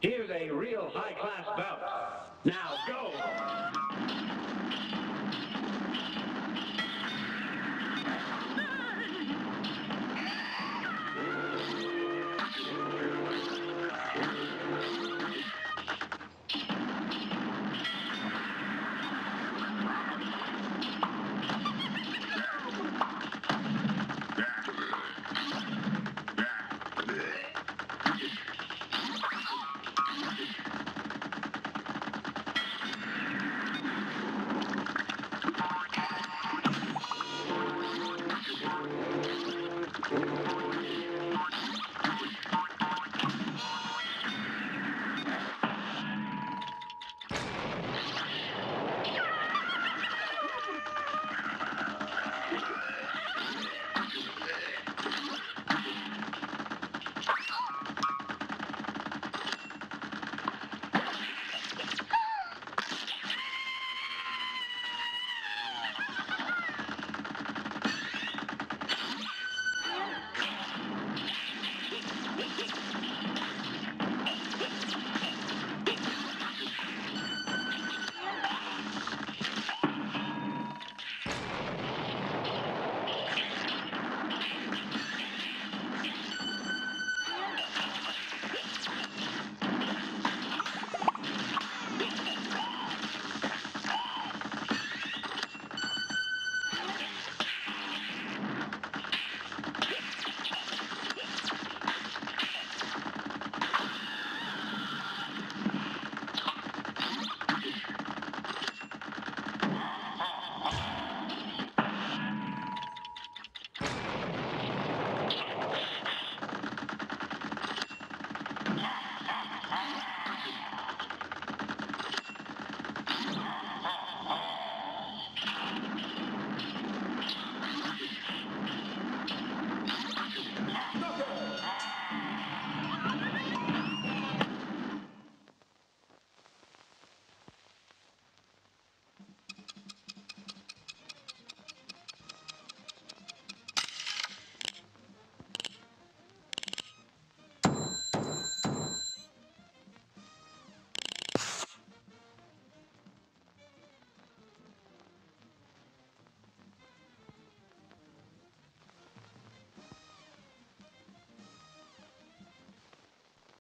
Here's a real high-class bout. Now go! morning.